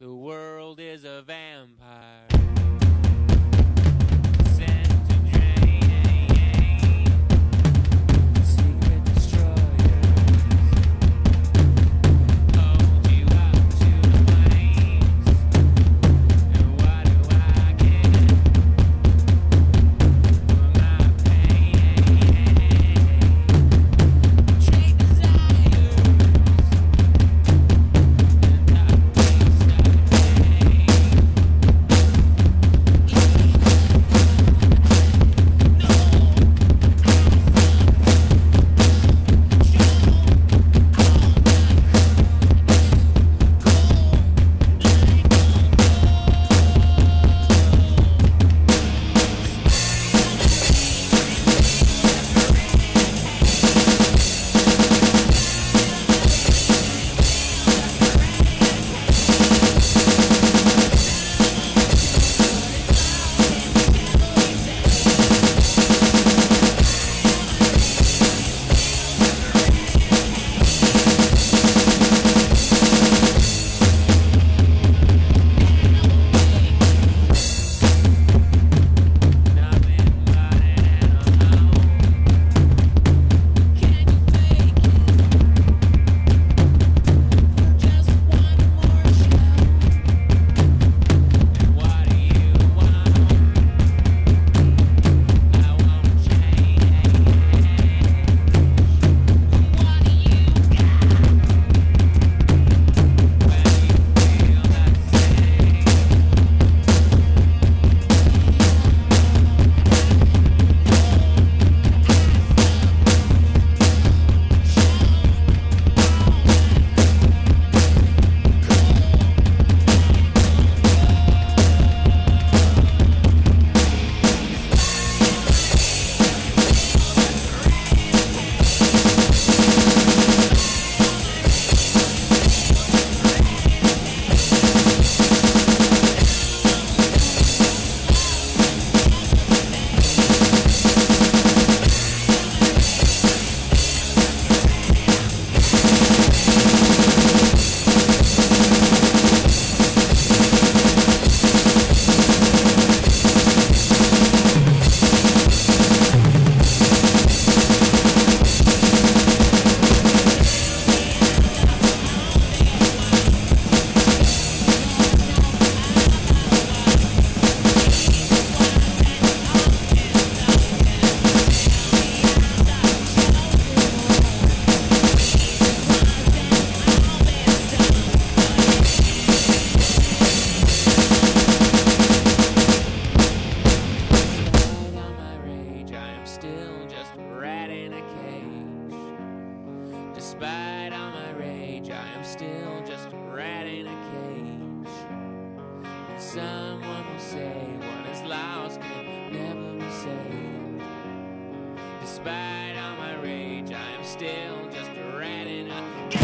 The world is a van. someone will say what is lost can never be saved. Despite all my rage, I am still just a rat in a.